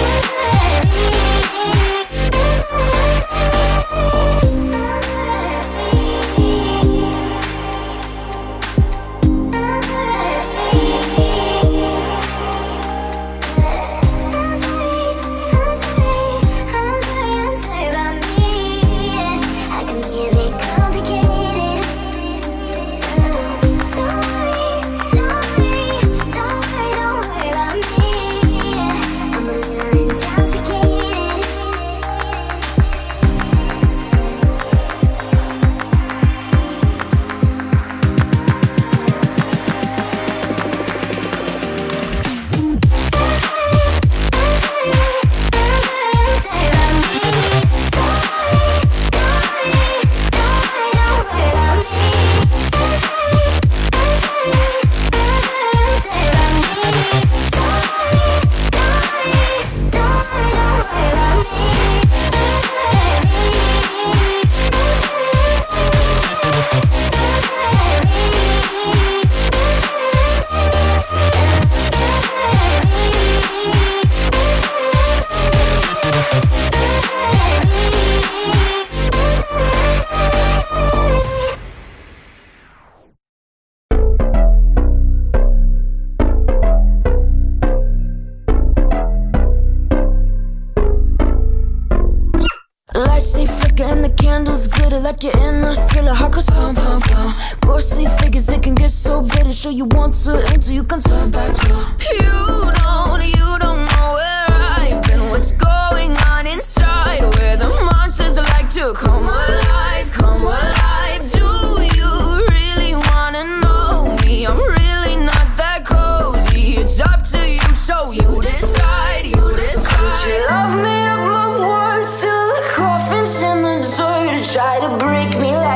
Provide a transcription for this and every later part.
Yeah. Hit it like you're in a thriller. Heart goes pum pum pum. Ghostly figures they can get so bitter. Show you want to until you can turn back. You don't, you don't know where I've been. What's going on inside? Where the monsters like to come alive, come alive. Do you really wanna know me? I'm really not that cozy. It's up to you, so. You decide.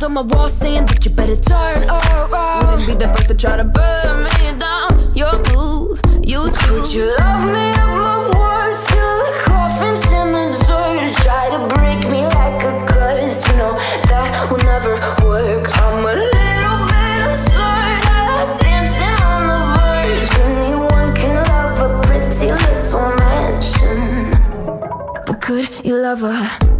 Scribbled on my wall saying that you better turn around. Wouldn't be the first to try to burn me down. Your move, you too. Would you love me at my worst? Till the coffin's in the dirt. Try to break me like a curse. You know that will never work. I'm a little bit absurd. I like dancing on the verge. Anyone can love a pretty little mansion. But could you love a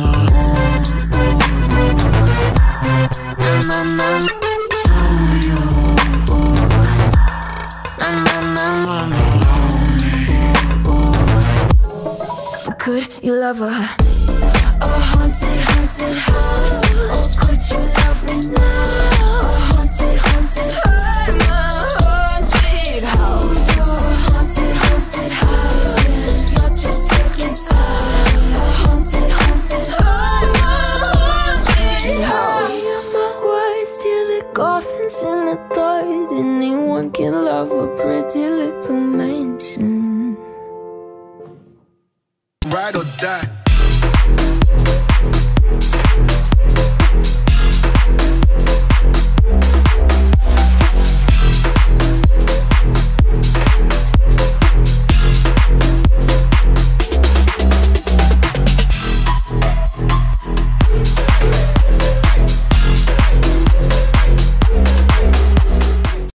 could you love a a haunted, haunted house? Or could you love me now? A haunted, haunted. I'm a haunted house. A haunted, haunted house. You're just thinking A haunted, haunted. I'm a haunted house. Words till the coffin's in the third. Anyone can love a pretty little mansion. Ride or die.